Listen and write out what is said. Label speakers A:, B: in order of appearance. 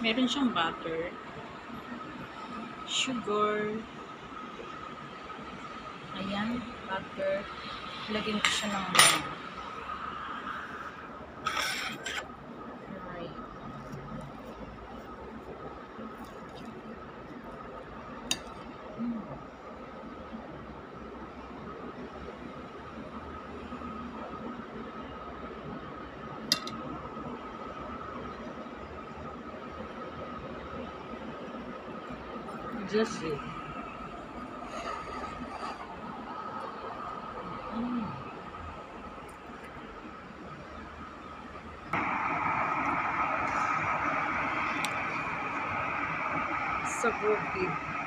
A: Meron siyang butter, sugar, ayan, butter. Lagyan ko siya ng ano. Alright. Mm. just you. Support people.